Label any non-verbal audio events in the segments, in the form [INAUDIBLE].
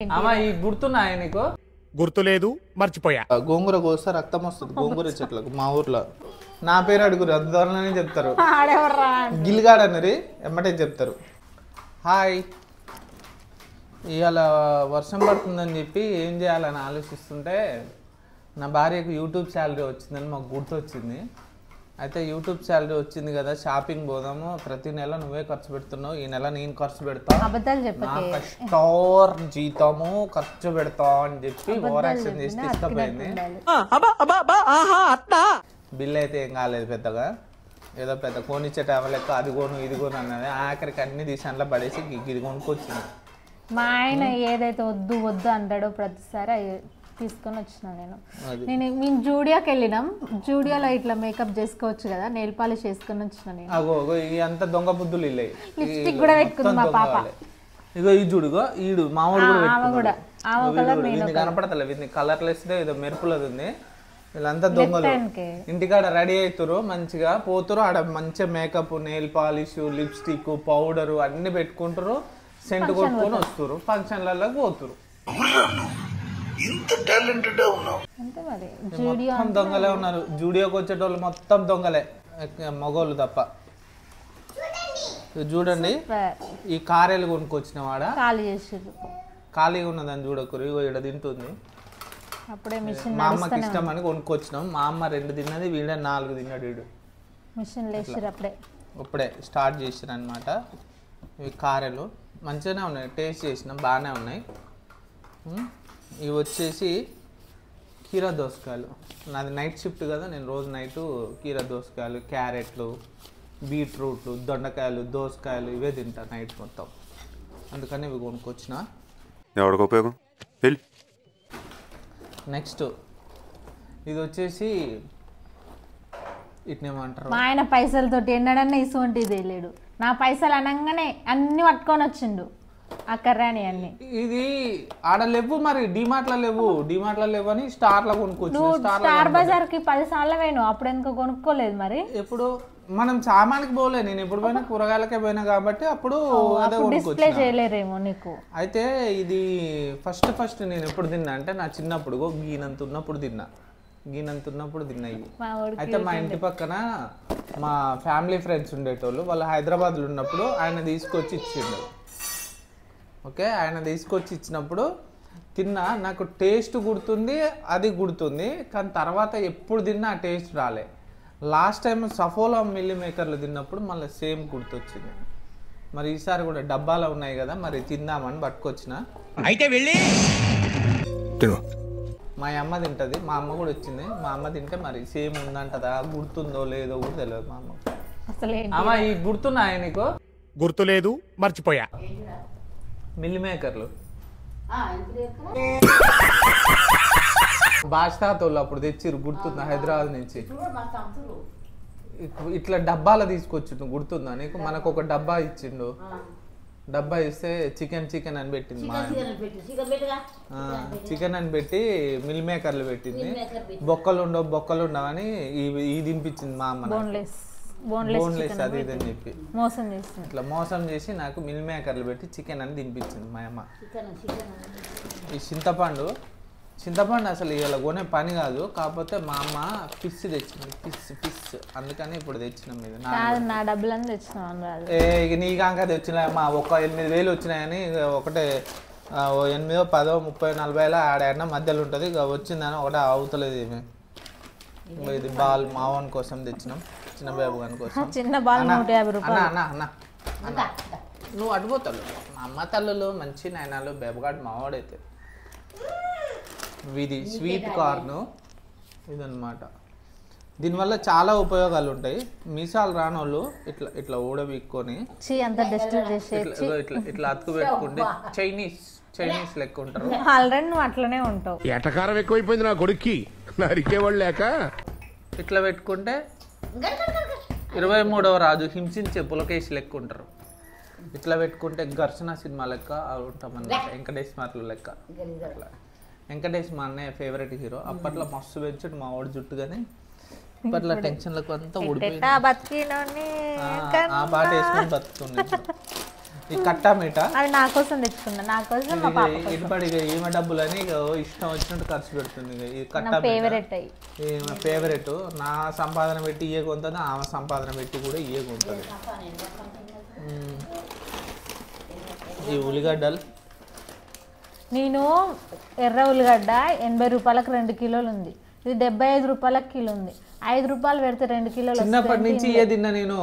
అమ్మా ఈ గుర్తున్నాయా నీకు? గుర్తులేదు మర్చిపోయా. గోంగూర కోస్తే రక్తం వస్తుంది గోంగూర చెట్లకు మా ఊర్లో. నా పేరు అడుగురు అంత త్వరలోనే చెప్తారు. [LAUGHS] ఆడెవర్రా? గిల్గాడ్ అన్నది ఎమ్మటే చెప్తారు. హాయ్. ఇవాళ వర్షం పడుతుందని చెప్పి ఏం చేయాలని ఆలోచిస్తుంటే నా భార్యకు యూట్యూబ్ శాలరీ వచ్చిందని మాకు గుర్తొచ్చింది. అయితే యూట్యూబ్ శాలరీ వచ్చింది కదా షాపింగ్ పోదాము. ప్రతి నెల నువ్వే ఖర్చు పెడుతున్నావు. ఈ నెల నేను ఖర్చు పెడతా. అబద్ధాలు నా చెప్పకే కష్టోర్ జీతము ఖర్చు పెడతా అని చెప్పి ఓవర్ యాక్షన్ చేసి తీసుకుపోయింది. బిల్ అయితే ఏం కాలేదు పెద్దగా. ఏదో పెద్ద కోనిచ్చే టైం లెక్క అది కొను ఇది కొను అన్నది. ఆఖరికి అన్ని తీసి అందులో పడేసి గి- ఇది కొనుక్కొచ్చింది. మా ఆయన ఏదైతే వద్దు వద్దు అంటాడో ప్రతిసారి తీసుకొని వచ్చిన నేను. నేను మేము జూడియోకి వెళ్ళినాం. జూడియోలో ఇట్లా మేకప్ చేసుకోవచ్చు కదా నెయిల్ పాలిష్ చేసుకొని వచ్చిన నేను. అగో అగో ఈ అంత దొంగ బుద్ధులు ఇల్లే. లిప్స్టిక్ కూడా పెట్టుకుంది మా పాప. ఇగో ఈ చూడుగో ఈడు మామూలు కూడా ఆమె కూడా. ఆమె పెట్టుకున్నాడు. కలర్ నేను కనపడతలే కలర్లెస్ ఏదో మెరుపులది ఉంది. వీళ్ళంతా దొంగలు. టైంకి ఇంటికాడ రెడీ అవుతారు మంచిగా పోతారు ఆడ మంచిగా makeup nail polish lipstick powder అన్ని పెట్టుకుంటారు సెంట్ కొట్టుకొని వస్తారు ఫంక్షన్లలో పోతారు మరి. జూడియో మొత్తం దొంగలే ఉన్నారు. జూడియోకి వచ్చేటోళ్ళు మొత్తం దొంగలే. మగోళ్ళు తప్ప. చూడండి. ఈ కారేలు కొనుక్కొచ్చిన వాడ? ఖాళీ చేసిర్రు ఖాళీగా ఉన్నదని చూడకూరు ఇగో ఇక్కడ తింటుంది. అప్పుడే మిషన్ మా అమ్మకి ఇష్టం అని కొనుక్కొచ్చినాం. మా అమ్మ రెండు తిన్నది వీడే నాలుగు తిన్నాడు వీడు మిషన్ లేచిర్రు అప్పుడే. ఇప్పుడే స్టార్ట్ చేసిన అనమాట ఇవి కారెలు. మంచిగానే ఉన్నాయి. టేస్ట్ చేసిన. బాగానే ఉన్నాయి. ఇవి వచ్చేసి కీరా దోసకాయలు. నాది నైట్ షిఫ్ట్ కదా నేను రోజు నైట్ కీరా దోసకాయలు క్యారెట్లు బీట్రూట్లు దొండకాయలు దోసకాయలు ఇవే తింటా నైట్ మొత్తం. అందుకని ఇవి కొనుక్కొచ్చిన. ఎవరికి ఉపయోగం? నెక్స్ట్ ఇది వచ్చేసి ఇట్నేమంటారు మా ఆయన పైసలతోటి ఎన్నడన్నా ఇసువంటిది తెలియడు నా పైసలు అనగానే అన్ని పట్టుకొని వచ్చిండు. అన్ని. ఇది ఆడ లేవు మరి డిమార్ట్లో లేవు డిమార్ట్లో లేవు అని స్టార్లో కొనుక్కొచ్చు నువ్వు స్టార్ బజార్కి పది సార్లు పోయినావు అప్పుడు ఎందుకు కొనుక్కోలేదు మరి? ఎప్పుడు? మనం సామాన్కి పోలే నేను ఎప్పుడు పోయినా కూరగాయలకే పోయినా కాబట్టి అప్పుడు అదే డిస్ప్లే చేయలేరేమో నీకు. అయితే ఇది ఫస్ట్ ఫస్ట్ నేను ఎప్పుడు తిన్నా అంటే నా చిన్నప్పుడు గీనంత ఉన్నప్పుడు తిన్నా. గీనంత ఉన్నప్పుడు తిన్నా ఇవి. మా వాడికి అయితే మా ఇంటి పక్కన మా ఫ్యామిలీ ఫ్రెండ్స్ ఉండేటోళ్ళు వాళ్ళు హైదరాబాద్లో ఉన్నప్పుడు ఆయన తీసుకొచ్చి ఇచ్చిండు. ఓకే? ఆయన తీసుకొచ్చి ఇచ్చినప్పుడు తిన్నా నాకు టేస్ట్ గుర్తుంది అది గుర్తుంది కానీ తర్వాత ఎప్పుడు తిన్నా ఆ టేస్ట్ రాలే. లాస్ట్ టైం సఫోలా మిల్లీ మేకర్లు తిన్నప్పుడు మళ్ళీ సేమ్ గుర్తొచ్చింది. మరి ఈసారి కూడా డబ్బాలో ఉన్నాయి కదా మరి తిందామని పట్టుకొచ్చిన. అయితే వెళ్ళి! తిను. మా అమ్మ తింటది మా అమ్మ కూడా వచ్చింది. మా అమ్మ తింటే మరి సేమ్ ఉందంటదా గుర్తుందో లేదో కూడా తెలియదు మా అమ్మ అసలు ఏంటి? అమ్మ ఈ గుర్తున్నాయా నీకు గుర్తులేదు మర్చిపోయా. మిల్ మేకర్లు. బాష్తాతోళ్ళు అప్పుడు తెచ్చిర్రు గుర్తుందా? హైదరాబాద్ నుంచి. ఇట్- ఇట్లా డబ్బాలో తీసుకొచ్చిండు గుర్తుందా? నీకు మనకు ఒక డబ్బా ఇచ్చిండు. డబ్బా ఇస్తే చికెన్ చికెన్ అని పెట్టింది మా చికెన్ అని పెట్టి. మిల్ మేకర్లు పెట్టింది. బొక్కలు ఉండవు బొక్కలు ఉండవని ఇవి ఇది తినిపించింది మా అమ్మ. బోన్లెస్ అది ఇది అని చెప్పి. మోసం చేస్తుంది ఇట్లా మోసం చేసి నాకు మిల్ మేకర్లు పెట్టి చికెన్ అని తినిపించింది మా అమ్మ. ఈ చింతపండు చింతపండు అసలు ఇలా కొనే పని కాదు కాకపోతే మా అమ్మ ఫిష్ తెచ్చింది. Fish fish. అందుకని ఇప్పుడు తెచ్చినాం ఇది. నా కాదు నా తెచ్చినాను ఏ కాంక తెచ్చినాయి మా ఒక ఎనిమిది వేలు వచ్చినాయని ఇక ఒకటే ఎనిమిదో పదో ముప్పై నలభై ఆడైనా మధ్యలో ఉంటుంది. ఇక వచ్చిందని ఒకటే అవుతలేదు. ఇది బాల్ మావన్ కోసం తెచ్చినాం. చిన్న బాబు కోసం. [LAUGHS] చిన్న బాల్ నూట యాభై రూపాయలు. అన్న అన్న అన్న నువ్వు అడిపోతాడు మా అమ్మ తల్లులు మంచి నాయనాలు బెబగాడు మావాడైతే. ఇది స్వీట్ కార్న్. ఇదన్నమాట. దీనివల్ల చాలా ఉపయోగాలు ఉంటాయి. మీసాలు రానోళ్ళు ఇట్లా ఇట్లా ఊడబీక్కొని చీ అంత డస్ట్ చేసే ఇట్లా ఇగో ఇట్లా ఇట్లా అతుకు పెట్టుకుంటే చైనీస్ చైనీస్ లెక్క ఉంటారు. ఆల్రెడీ నువ్వు అట్లనే ఉంటావు. ఎటకారం ఎక్కువైపోయింది నా కొడుక్కి. నరికేవాళ్ళు లేక. ఇట్లా పెట్టుకుంటే ఇరవై మూడవ రాజు హింసించే పులకేసి లెక్క ఉంటారు. ఇట్లా పెట్టుకుంటే ఘర్షణ సినిమా లెక్క ఉంటాం అన్నమాట వెంకటేష్ మార్లు లెక్క. అట్లా. వెంకటేష్ మా అన్నయ్య ఫేవరెట్ హీరో అప్పట్లో మస్తు పెంచుడు మా వాడు జుట్టు కానీ ఇప్పట్లో టెన్షన్లకు అంతా ఊడిపోయింది. ఆ, ఆ పాట వేసుకొని బతుకుతుంది [LAUGHS] ఈ కట్టా మీట? అవి నా కోసం తెచ్చుకున్నా. నా కోసం మా పాప కోసం. ఇటుపడి ఇక ఈమె డబ్బులని ఇక ఇష్టం వచ్చినట్టు ఖర్చు పెడుతుంది ఇక ఈ కట్టా. ఫేవరెట్ అయ్యి ఫేవరెట్ నా సంపాదన పెట్టి ఇయ్యే కొంటుంది? ఆమె సంపాదన పెట్టి కూడా ఇయ్యే కొంటుంది. ఈ ఉల్లిగడ్డలు? నేను ఎర్ర ఉల్లిగడ్డ ఎనభై రూపాయలకు రెండు కిలోలు ఉంది. ఇది డెబ్బై ఐదు రూపాయలకు కిలో ఉంది. ఐదు రూపాయలు పెడితే రెండు కిలోలు చిన్నప్పటి నుంచి ఇయ్యే తిన్నా నేను.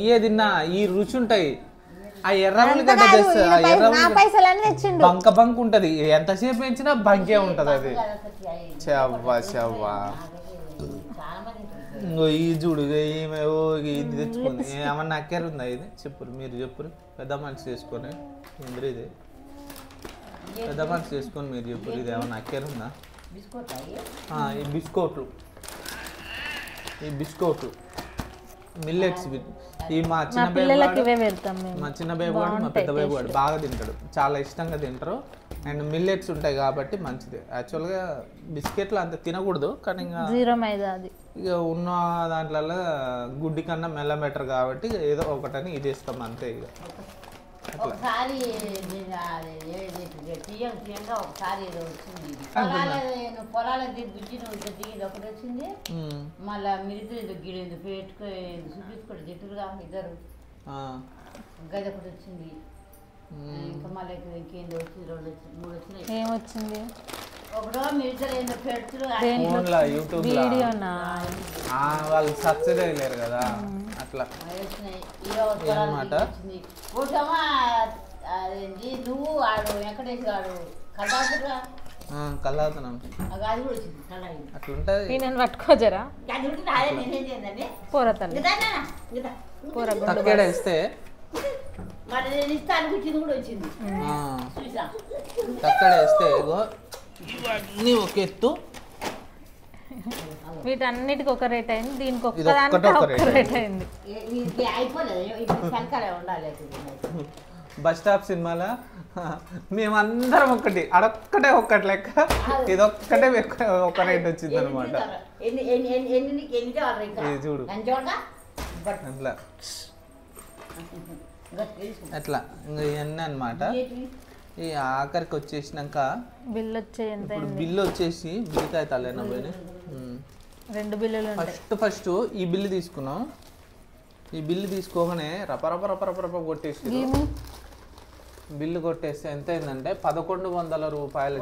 ఇయ్యే తిన్నా. ఈ రుచి ఉంటాయి. ఆ ఎర్ర ఉల్లిగడ్డ తెస్తా ఆ ఎర్ర నా ఉల్లిగడ్డ పైసలు అన్ని తెచ్చిండు. బంక బంక్ ఉంటది. ఎంతసేపు పెంచినా బంకే ఉంటది అది. చవ్వా చవ్వా. ఇంకో ఈ చూడు ఇగో ఈమె ఓ ఇగ ఇది తెచ్చుకుంది. [LAUGHS] ఏమన్నా అక్కేరు ఉందా ఇది? చెప్పురు మీరు చెప్పురు. పెద్ద మనిషి చేసుకొని ఇంద్ర ఇది. పెద్ద మనిషి చేసుకొని మీరు చెప్పురు. ఇది ఏమన్నా అక్కేరు ఉందా? ఈ బిస్కోట్లు. ఈ బిస్కోట్లు. మిల్లెట్స్ ఈ మా చిన్న పిల్లలకి బేబీ ఇవే పెడతాం మేము. మా చిన్న బేబు వాడు మా పెద్ద బేబు వాడు బాగా తింటాడు. చాలా ఇష్టంగా తింటారు. అండ్ మిల్లెట్స్ ఉంటాయి కాబట్టి మంచిది. యాక్చువల్గా బిస్కెట్లు అంత తినకూడదు కానీ ఇంకా జీరో మైదా అది. ఇక ఉన్న దాంట్లలో గుడ్డి కన్నా మెల్ల బెటర్ కాబట్టి ఏదో ఒకటని ఇది ఇస్తాం అంతే ఇక. ఒకసారి తీయం తీయంగా ఒకసారి వచ్చింది. పొలాల పొలాల దిగ్గుచ్చి నువ్వు దిగింది ఒకటి వచ్చింది. మళ్ళా మీరు ఇద్దరు గిడింది పెట్టుకో చూపించుకోండి జట్టులుగా ఇద్దరు. ఆ. గది ఒకటి వచ్చింది. ఇంకా మళ్ళీ ఇంకేందో వచ్చింది రెండు వచ్చింది మూడు వచ్చినాయి. ఏమొచ్చింది వాళ్ళు సబ్సిడీ లేరు కదా. అట్లా. అదేంటి? నువ్వు ఆడు వెంకటేష్ అట్లుంటది. నేను పట్టుకోజరా? తల్లి. తక్కేడ ఇస్తే. మరి నేను ఇస్తాను వచ్చింది కూడా వచ్చింది. ఆ, చూసా తక్కడ వేస్తే ఇగో ఇవన్నీ ఒక ఎత్తు వీటన్నిటికి ఒక రేట్ అయింది దీనికి ఒక్కదానికి ఒక రేట్ అయింది. బస్ స్టాప్ సినిమాలో మేమందరం ఒక్కటి అడొక్కటే ఒక్కటి లెక్క. ఇదొక్కటే ఒక రేట్ వచ్చింది అనమాట ఇది చూడు. అట్లా. అట్లా. ఇంకా ఇవన్నీ అనమాట ఈ ఆఖరికి వచ్చేసినాక బిల్ వచ్చే బిల్లు వచ్చేసి బిల్లుకాయ తలేనా పోయి రెండు బిల్లులు ఉంటాయి. ఫస్ట్ ఫస్ట్ ఈ బిల్లు తీసుకున్నాం. ఈ బిల్లు తీసుకోగానే రప రప రప రప రప కొట్టేసి? బిల్లు కొట్టేస్తే ఎంత అయిందంటే పదకొండు వందల రూపాయల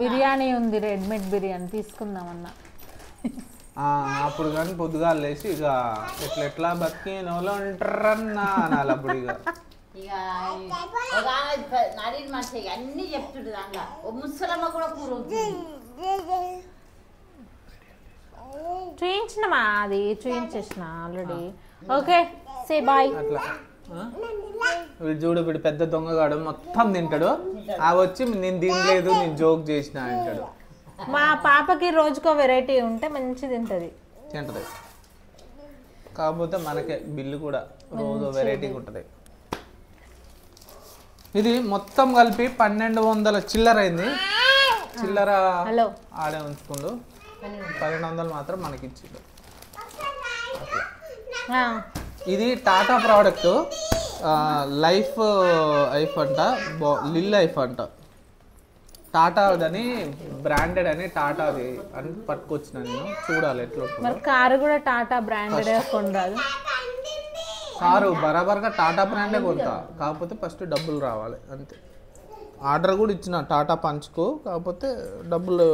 బిర్యానీ ఉంది రెడీమేడ్ బిర్యానీ తీసుకుందామన్నా. ఆ, అప్పుడు కానీ పొద్దుగాలు లేచి ఇక ఎట్లా ఎట్లా బతికి నోలో ఉంటారన్నా అనాలి అప్పుడు ఇక. [LAUGHS] ఇక ఒక ఆమె నడిని అన్ని చెప్తుంటుంది దాంట్లో. ఓ ముసలమ్మ కూడా కూర. చూయించినమా అది? చూయించేసిన ఆల్రెడీ. Okay say bye? వీడు చూడు వీడు పెద్ద దొంగగాడు మొత్తం తింటాడు. ఆ వచ్చి నేను తినలేదు నేను జోక్ చేసిన అంటాడు. మా పాపకి రోజుకో వెరైటీ ఉంటే మంచి తింటది. తింటది. కాకపోతే మనకే బిల్లు కూడా రోజు వెరైటీగా ఉంటుంది. ఇది మొత్తం కలిపి పన్నెండు వందల చిల్లర అయింది. చిల్లర ఆడే ఉంచుకుండు. పన్నెండు వందలు మాత్రం మనకి ఇచ్చిండు ఇది టాటా ప్రోడక్ట్. లైఫ్ లైఫ్ అంట లిల్ లైఫ్ అంట. టాటాదని బ్రాండెడ్ అని టాటాది అని పట్టుకొచ్చిన నేను. చూడాలి ఎట్లా కారు కూడా టాటా బ్రాండెడ్ కొనరాదు. కారు బరాబర్గా టాటా బ్రాండే కొంటా కాకపోతే ఫస్ట్ డబ్బులు రావాలి అంతే. ఆర్డర్ కూడా ఇచ్చిన టాటా పంచ్కు కాకపోతే డబ్బులు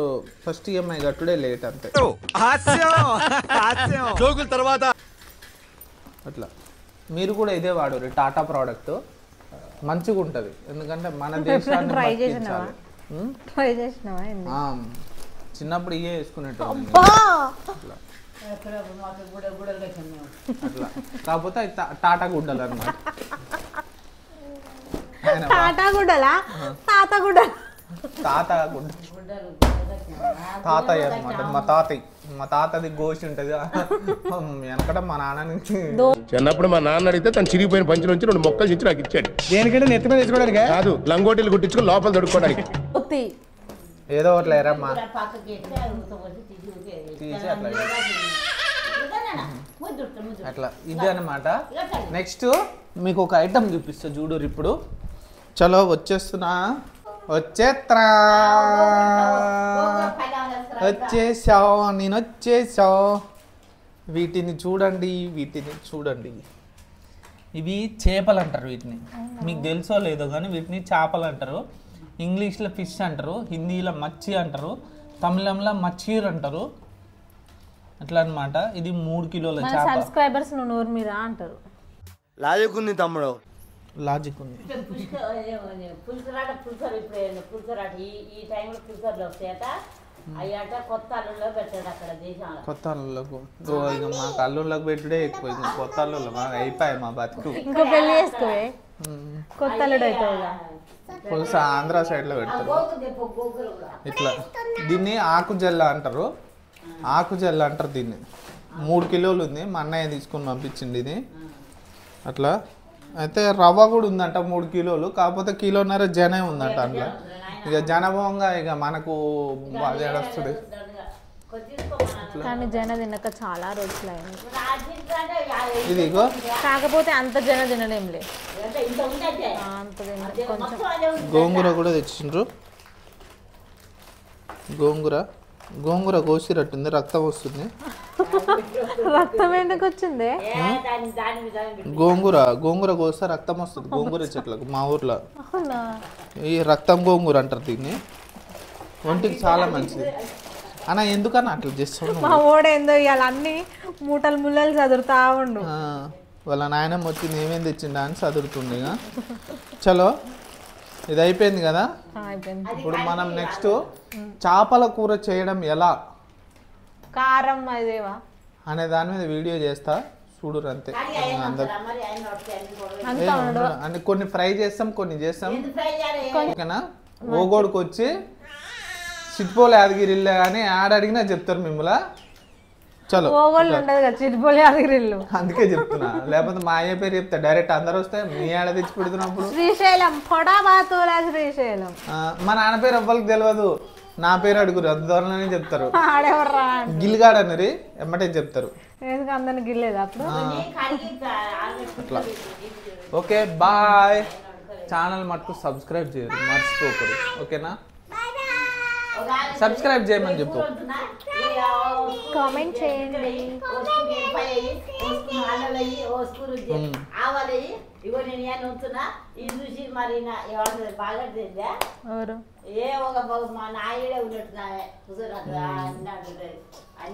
ఫస్ట్ ఈఎంఐ కట్టుడే లేట్ అంతే. అట్లా. మీరు కూడా ఇదే వాడు టాటా ప్రోడక్ట్. మంచిగా ఉంటుంది. ఎందుకంటే మన [LAUGHS] దేశాన్ని? ట్రై చిన్నప్పుడు ఇవే వేసుకునేటోళ్ళు. అట్లా. కాకపోతే టాటా గుడ్డలు అనమాట తాత గుడ్డలా? తాత గుడ్డ. తాత తాతయ్య అనమాట మా తాతయ్య. మా తాతది గోషి ఉంటుంది. వెనకట మా నాన్న నుంచి. చిన్నప్పుడు మా నాన్న అడిగితే తను చిరిగిపోయిన పంచుల నుంచి రెండు మొక్కలు ఇచ్చి నాకు ఇచ్చాడు. దేనికంటే నెత్తి మీద తెచ్చుకోవడానికి కాదు లంగోటీలు కుట్టించుకుని లోపల దొడుకోవడానికి ఉత్తి. ఏదో ఒకటి లేరమ్మా తీసి అట్లా అట్లా. ఇది అనమాట. నెక్స్ట్ మీకు ఒక ఐటమ్ చూపిస్తా చూడు ఇప్పుడు. చలో వచ్చేస్తున్నా. వచ్చేత్రా. వచ్చేసావు నేను వచ్చేసావు వీటిని చూడండి వీటిని చూడండి. ఇవి చేపలు అంటారు వీటిని. మీకు తెలుసో లేదో కానీ వీటిని చేపలు అంటారు. ఇంగ్లీష్లో ఫిష్ అంటారు హిందీలో మచ్చి అంటారు తమిళంలో మచ్చీర్ అంటారు. అట్లా అన్నమాట ఇది మూడు కిలోల చేప. సబ్స్క్రైబర్స్ నోరు మీద అంటారు. లాజకుంది తమ్ముడు. లాజిక్ ఉంది. పులుసరాట పులుసరు ఇప్పుడు పులుసరాట ఈ ఈ టైంలో పులుసర్లు వస్తాయట అయ్యాట కొత్త అల్లుల్లో పెట్టాడు అక్కడ దేశంలో. కొత్త అల్లులకు ఓ ఇక మాకు అల్లుళ్ళకి పెట్టుడే ఎక్కువ. ఇంకా కొత్త అల్లుళ్ళు మాకు అయిపోయాయి మా బతుకు. ఇంకో పెళ్ళి చేసుకోవే. కొత్త అల్లుడు అవుతావుగా. పులుసు ఆంధ్ర సైడ్లో పెడతారు. ఇట్లా. దీన్ని ఆకు జల్ల అంటారు. ఆకు జల్ల అంటారు దీన్ని. మూడు కిలోలు ఉంది. మా అన్నయ్య తీసుకొని పంపించింది ఇది. అట్లా. అయితే రవ్వ కూడా ఉందంట మూడు కిలోలు. కాకపోతే కిలోన్నర జనే ఉందంట అందులో. ఇక జనభవంగా ఇక మనకు అది ఏడొస్తుంది. కానీ జన తినక చాలా రోజులు అయింది ఇది ఇగో కాకపోతే అంత జన తినలేం లే. ఇంత ఉందంటే ఆ, అంత కొంచెం గోంగూర కూడా తెచ్చిండ్రు. గోంగూర. గోంగూర కోసిరట్టుంది రక్తం వస్తుంది. [LAUGHS] రక్తం ఎందుకు వచ్చింది? ఏ దాని దాని మీద దాని మీద. గోంగూర గోంగూర కోస్తే రక్తం వస్తుంది గోంగూర చెట్లకు మా ఊర్లో. ఈ రక్తం గోంగూర అంటారు దీన్ని. ఒంటికి చాలా మంచిది. అన్న ఎందుకన్నా అట్లా చేస్తావు మా ఓడేందో ఇవాళ అన్ని మూటలు ముల్లలు చదువుతా ఉండు. ఆ, వాళ్ళ నాయనమ్మ వచ్చింది ఏమేమి తెచ్చిండా అని చదువుతుంది ఇక. చలో ఇది అయిపోయింది కదా? ఆ, అయిపోయింది. ఇప్పుడు మనం నెక్స్ట్ చేపల కూర చేయడం ఎలా? కారం అదేవా? అనే దాని మీద వీడియో చేస్తా చూడురు అంతే. అంటే కొన్ని ఫ్రై చేస్తాం కొన్ని చేస్తాం? ఓకేనా? ఓగోడుకు వచ్చి సిట్పోలు యాదగిరిల్లే కానీ ఆడ అడిగినా చెప్తారు మిమ్మల్ని చలో. ఉండదు కదా చిరిపోలే అదిగిరిల్లు అందుకే చెప్తున్నా. లేకపోతే మా అయ్య పేరు చెప్తే. డైరెక్ట్ అందరు వస్తే మీ ఆడ తెచ్చి పెడుతున్నప్పుడు. శ్రీశైలం పొడా బాతులా శ్రీశైలం. మా నాన్న పేరు ఎవ్వరికి తెలియదు నా పేరు అడుగురు. అంత దూరంలోనే చెప్తారు. [LAUGHS] ఆడెవర్రా? గిల్గాడ్ అన్నరి ఎమ్మటే చెప్తారు. ఎందుకు అందరిని గిల్లేదు అప్పుడు? ఆమె ఓకే బాయ్. ఛానల్ మటుకు సబ్స్క్రైబ్ చేయరు. మర్చిపోకూడదు. ఓకేనా? సబ్స్క్రైబ్ చేయమని చెప్పు. కామెంట్ చేయండి. ఇగో నేను ఏం ఉంటున్నా ఇది చూసి మరి ఎవరు ఏ ఒక మా నాయుడే ఉన్నట్టు కూర్చొని